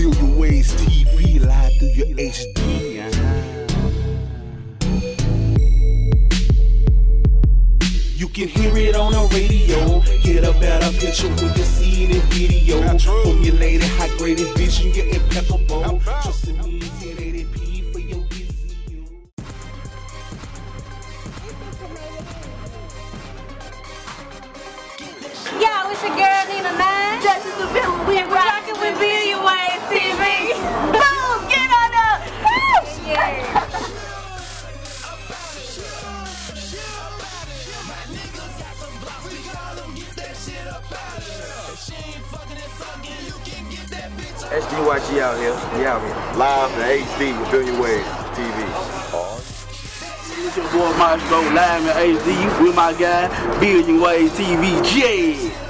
BillionWayz TV live through your HD. You can hear it on the radio. Get a better picture when you see it in video. Formulated, high graded vision, you're impeccable. Trust in me, 1080p for your visual. Yo, it's your girl Nina Nine. This is the film we rocking Woo! Yeah. SDYG out here. We out here. Live in HD with BillionWayz TV. It's your boy Maestro live in HD with my guy BillionWayz TV. Yeah.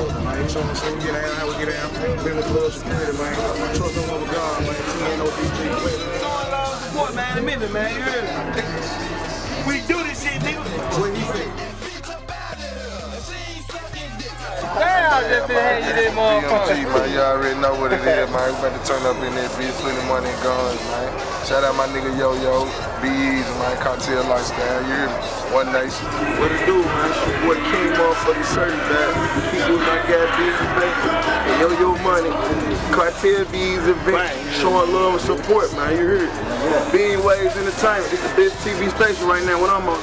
Man, you know what I'm saying? We get down, how we get down. Been the club security, man. Trust them over God, man. TNO DJ, Boy, man, a minute, man. You heard me? We do this shit, nigga. What he say? Damn, just been hand you this motherfucker. BMG, man, you already know what it is, man. We about to turn up in there, bitch, plenty money and guns, man. Shout out my nigga Yo Yo, Be-z, man, Cartel Lifestyle, you hear me? One Nation. What it do, man? It's your boy King motherfucking certified. Keep with my guy Busy Baby. And Yo Yo Munie. Cartel Be-z event. Showing love and support, man. You hear heard? Being Waves Entertainment. It's the best TV station right now when I'm on.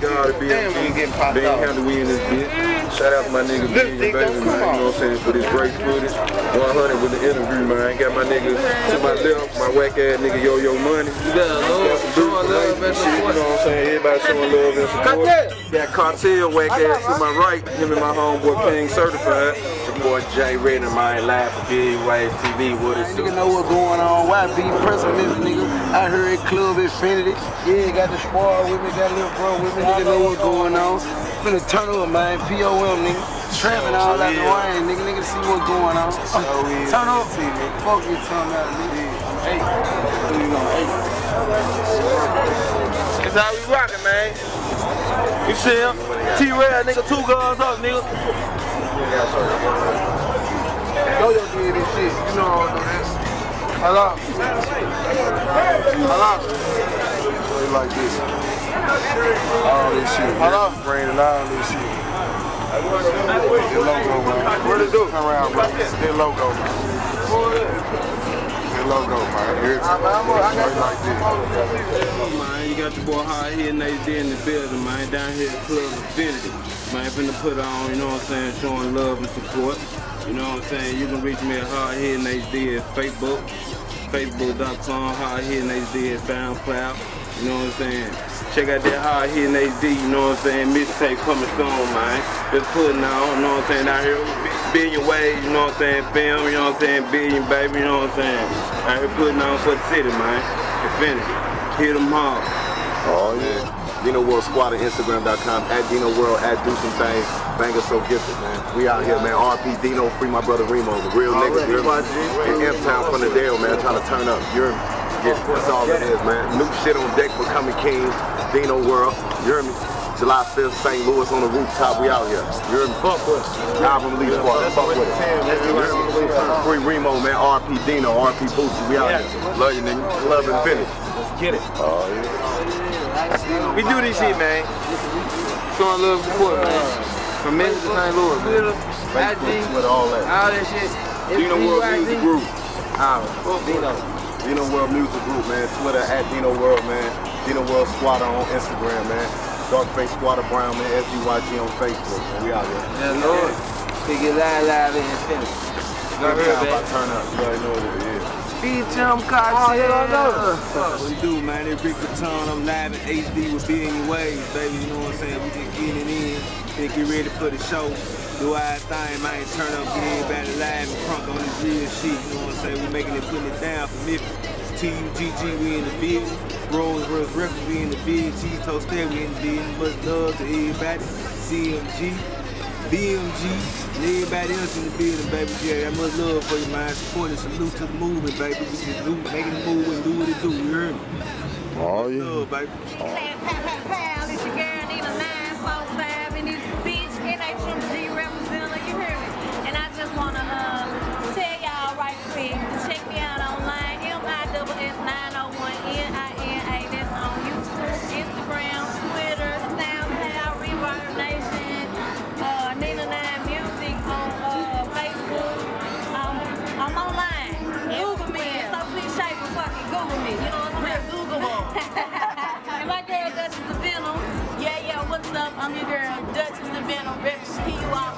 God, BMG. Being handled, we in this bitch. Shout out to my nigga Billion Baby, man. You know what I'm saying? For this great footage. 100 with the interview, man. Got my nigga to my left, my whack ass nigga Yo Yo Munie. Yeah, Lord, showing love and You know what I'm saying? Everybody showing love and support. Got cartel whack ass to my right. Him and my homeboy King certified. Your boy Jay Redden, man, live for Billy Waves TV. What is it? Nigga know what's going on. Why be pressing this nigga? I heard Club Infinity. Yeah, got the squad with me, got a little bro with me. Nigga know what's going on. Finna turn up, man. POM, nigga. Trapping all out the way, nigga. Nigga see what's going on. Turn up. Nigga. Fuck you, talking about, nigga. Hey, you gonna hey? That's how we rockin', man. You see him? T-Red, nigga, two guns up, nigga. Yo Yo did this shit. You know all that. Hello. Hello. Play like this. All this shit. Hello. Brain and all this shit. That logo, man. What it do? Come around, bro. That logo, man. That logo, man. Here it's straight like this. Man, you got your boy Hard here and they in the building, man. Down here at Club Infinity. Man, finna put on, you know what I'm saying, showing love and support. You know what I'm saying? You can reach me at Hard Hitting HD at Facebook, Facebook.com, Hard Hitting HD at SoundCloud. You know what I'm saying? Check out that Hard Hitting HD, you know what I'm saying? Mixtape coming soon, man. Just putting on, you know what I'm saying? Out here, billion ways, you know what I'm saying? Film, you know what I'm saying? Billion, baby, you know what I'm saying? Out here putting on for the city, man. Infinity. Hit them hard. Oh, yeah. Dino World Squad at Instagram.com, at Dino World, at Do Some Things. Banger So Gifted, man. We out here, man. RP Dino, free my brother Remo, the real niggas. You hear me? In M-Town from the Dale, man, trying to turn up. You hear me? Yeah, that's all it is, man. New shit on deck for Coming King, Dino World. You hear me? July 5th, St. Louis on the rooftop. We out here. You hear me? Fuck with us. Album Leader Squad. Fuck with us. You hear me? Free Remo, man. RP Dino, RP Bootsy. We out here. Love you, nigga. Love and finish. Get it. Oh, yeah. We do this shit, man. Showing love and support, man. From Memphis to St. Louis, man. Facebook, Twitter, all that. All that shit. Dino World Music Group. Ah, oh, Dino. Dino World Music Group, man. Twitter at Dino World, man. Dino World Squatter on Instagram, man. Darkface Squatter Brown, man. SDYG on Facebook. Man. We out here. Yeah, Lord. Pick it live, live, and infinity. Every time I turn up, you already know what it is. Bitch, I'm Cartel. Oh, what we do, man? It's Rick Baton. I'm live in HD with BillionWayz, baby. You know what I'm saying? We just getting it in. Then get ready for the show. Do our thing, man. Turn up, get everybody live and crunk on this real shit. You know what I'm saying? We making it, putting it down for me. TUGG, we in the building. Rolls Royce Records, we in the building. Cheese Toast we in the building. Much love to everybody. CMG. BMG, and everybody else in the building, baby. Yeah, that much love for you, man. Support and salute to the movement, baby. We just do, making it move and do what it do, you heard me? Oh, yeah. Love, baby. Pow, I'm your girl Duchess the Venom. Reps PUI posted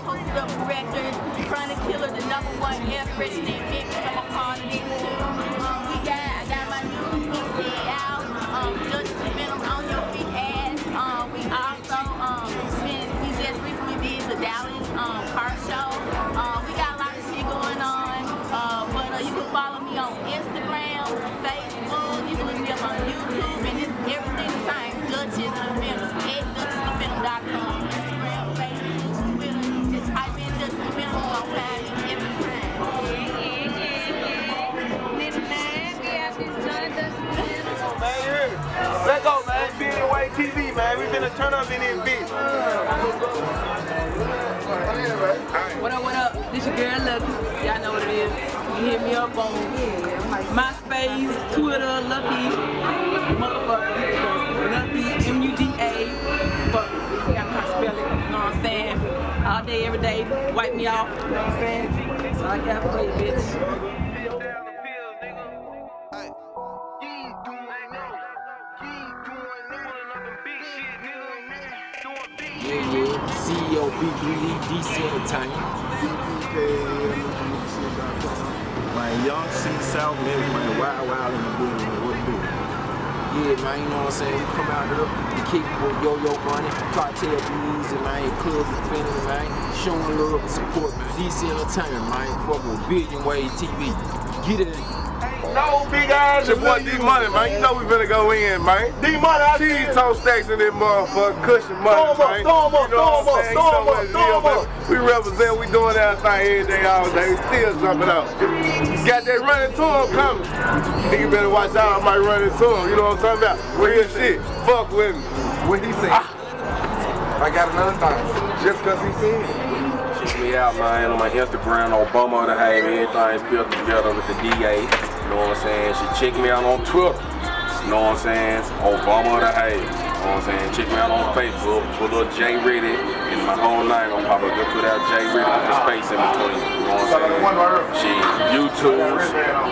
finna turn up in this bitch. What up, what up? This your girl Lucky. Y'all know what it is. You hit me up on MySpace, Twitter, Lucky, motherfucker, Lucky, M-U-D-A. Fuck, you got how to spell it, you know what I'm saying? All day, every day, wipe me off, you know what I'm saying? So I got to play, bitch. B3D, DC Entertainment. Man, Young C South Memphis, my wild, wild in the building, man. What do? Yeah, man, you know what I'm saying? We come out here, we kick with Yo-Yo Munie, Cartel Music, man, Clubs Infinity, man. Showing love and support, man. DC Entertainment, man. Fucking with Billion Way TV. Get it. No big eyes, your boy D Money, man. You know we finna go in, man. D Money, I cheese toast stacks in this motherfucker, cushion money, man. throw 'em up, You know what I'm throw 'em saying? up, You know throw 'em up, it is, man. We represent, we doing our thing every day, all day. We still jumping out. Got that running to him coming. Nigga better watch out, I might run into him. You know what I'm talking about? Real shit. Fuck with me. What he say? Ah. I got another thing. Just cause he seen it. Check me out, man, on my Instagram, Obama the Hay. Everything's built together with the DA. You know what I'm saying? She check me out on Twitter. You know what I'm saying? Obama the Hay. You know what I'm saying? Check me out on Facebook. Put little J Ready and my whole name gonna pop up. Just put out J Ready with the space in between. You know what I'm saying? She YouTube,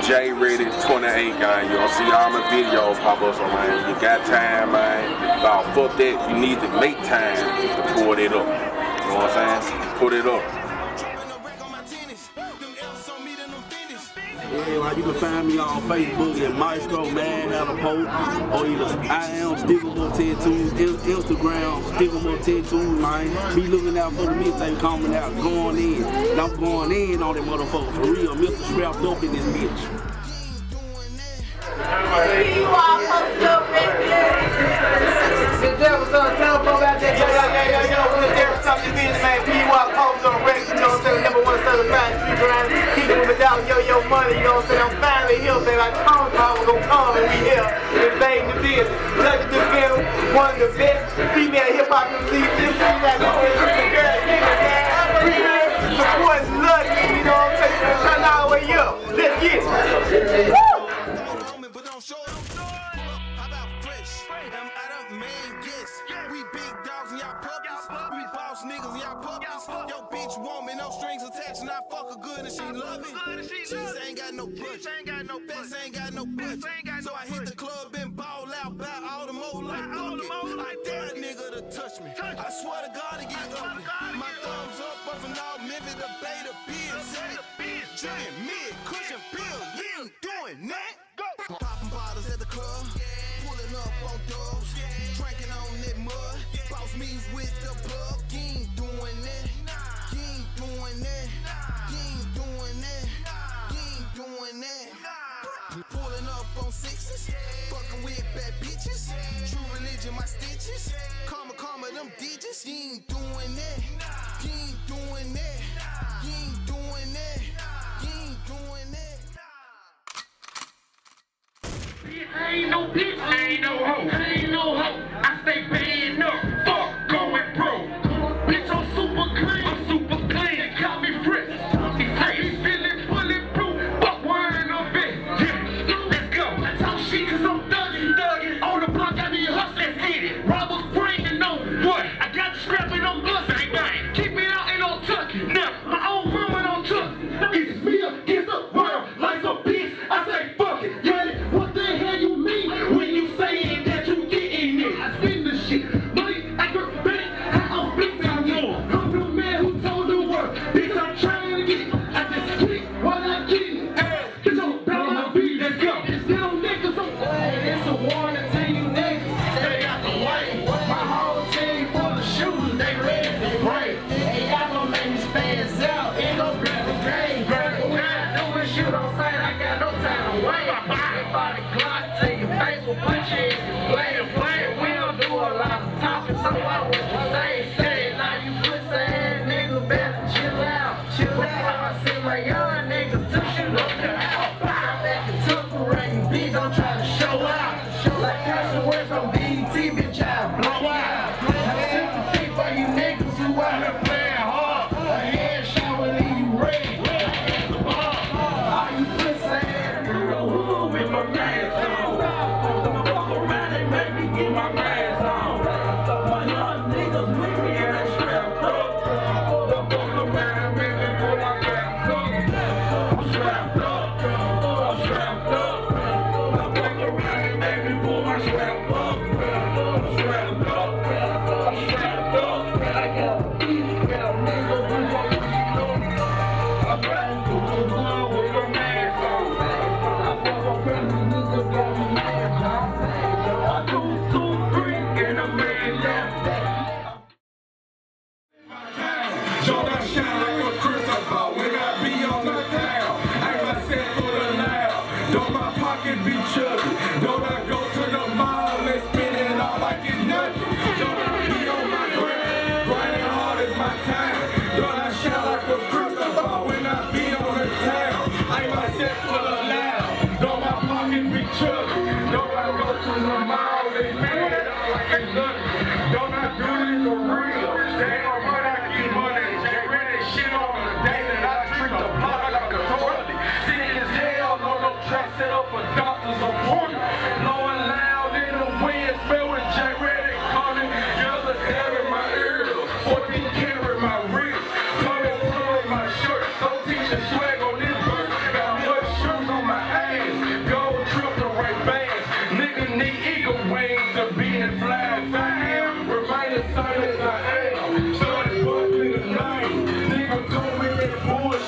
J Ready 28 guy. You gonna see all my videos pop up. So man, you got time, man. About fuck that. You need to make time to pull it up. You know what I'm saying? Put it up. Yeah, like you can find me on Facebook at Maestro Man Hannah Pope, or either I am Stickable Tattoos, In- Instagram Stickable Tattoos, man. Be looking out for the mixtape coming out, going in. And I'm going in on that motherfucker for real. Mr. Strapped up in this bitch. You all posted up The devil's on telephone out there, yo, yo, yo, yo, yo, when the devil's talking to me, man, PY Combs on record, you money, you know what I'm saying, I'm finally here, baby, I come, come, we gon' come, and we here, invading the biz, Lucky the Venom, one of the best female hip-hop MCs, this is like, is girl, nigga, man, here, supporting Lucky, you know what I'm saying, turn all the way up, let's get it, Woo! All Memphis, the Beer, Drinking mid, cushion fucking with bad bitches. True religion, my stitches. Karma, karma, them digits. You ain't doing that. You ain't doing that. Ain't I ain't no bitch. I ain't no hoe. I ain't no hoe. I stay bad. body clock.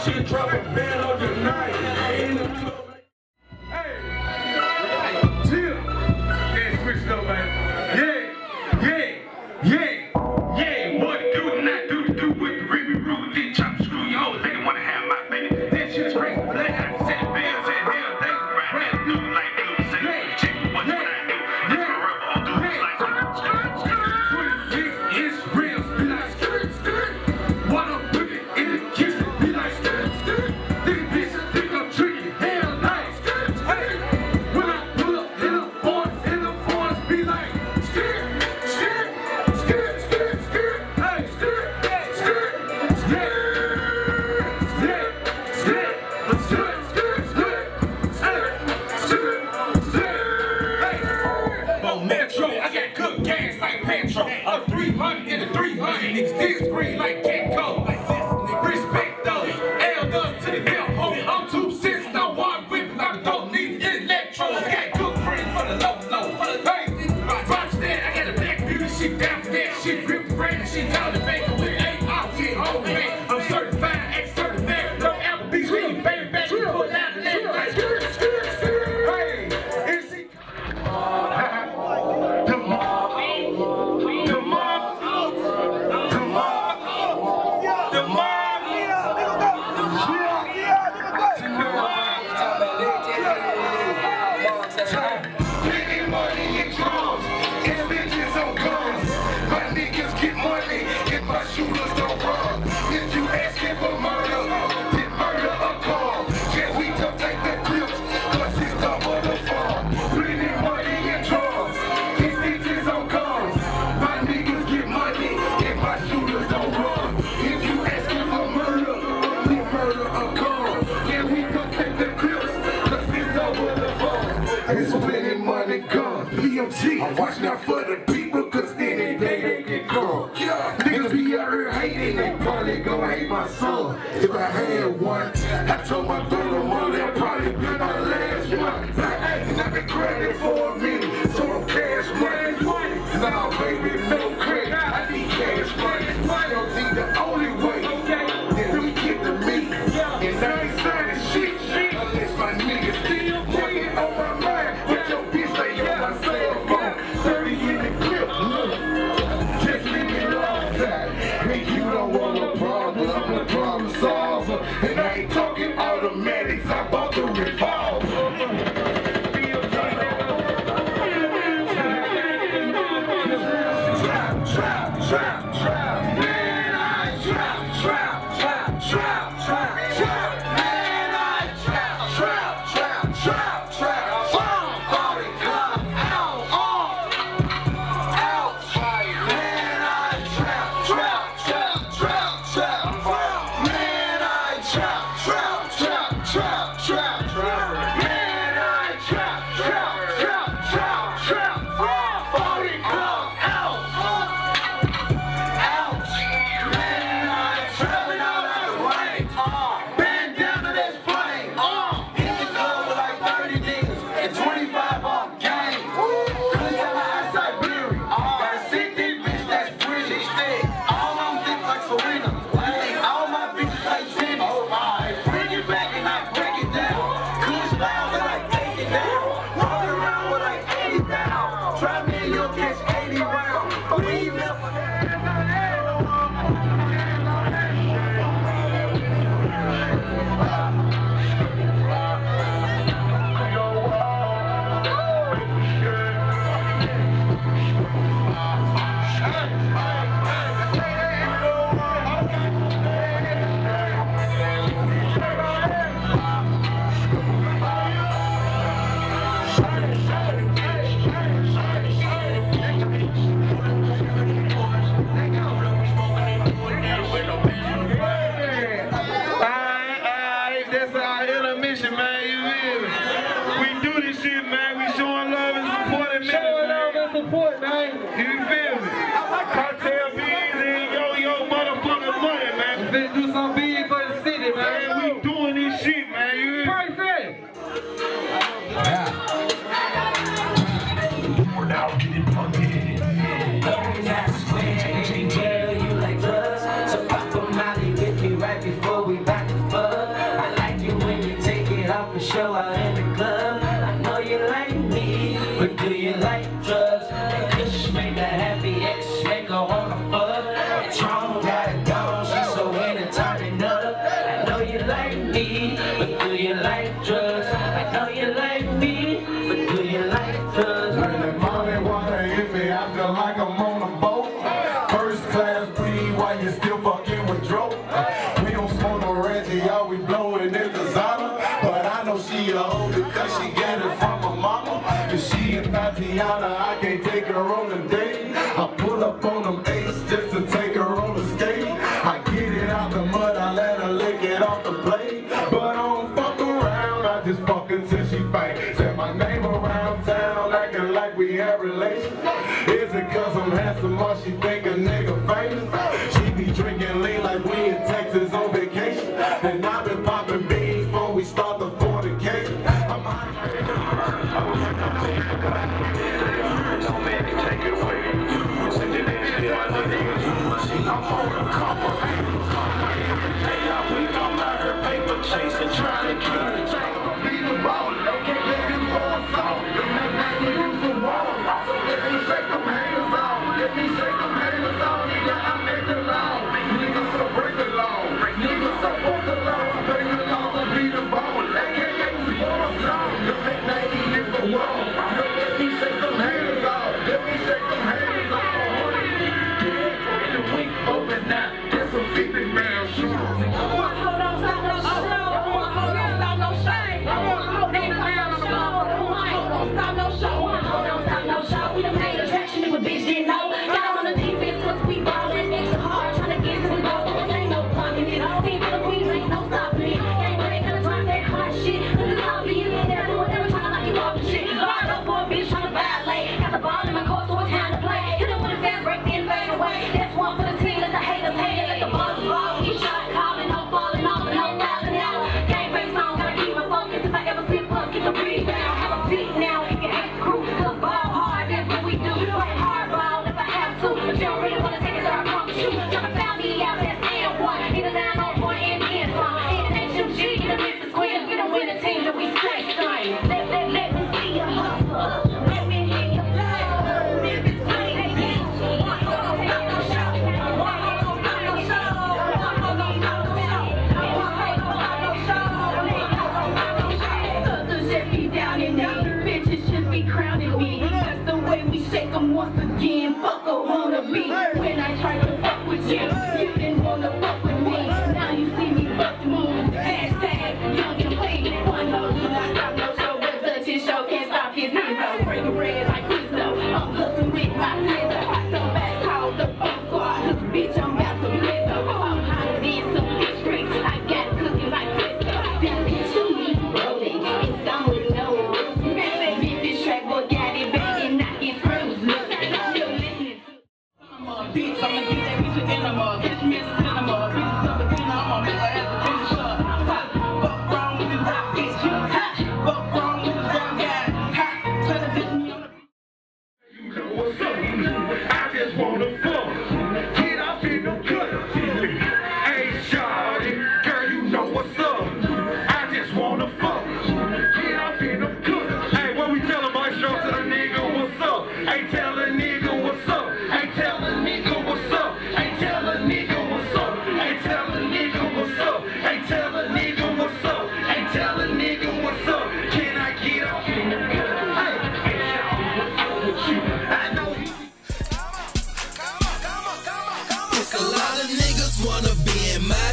she in trouble. Watch out for the people, cause any day they can gone. Yeah. Niggas be out here hating, they probably gon' hate my son If I had one, I told my Yeah! Israel. Electric. because I'm handsome, all she thinks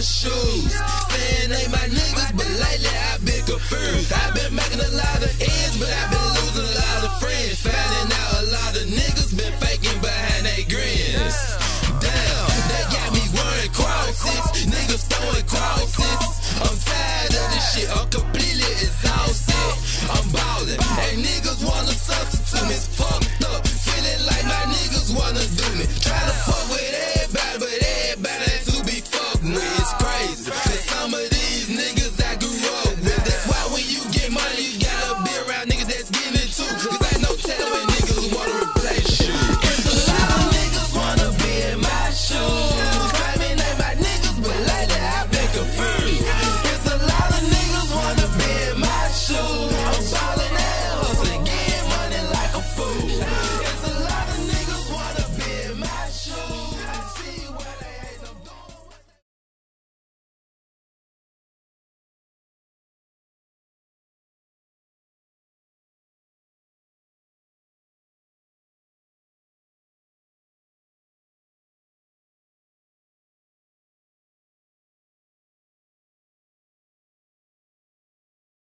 shoes. Saying they my niggas, but lately I've been confused. I've been making a lot of ends, but I've been losing a lot of friends. Finding out a lot of niggas been faking behind they grins. Damn, they got me wearing crosses. Niggas throwing crosses. I'm tired of this shit. Uncle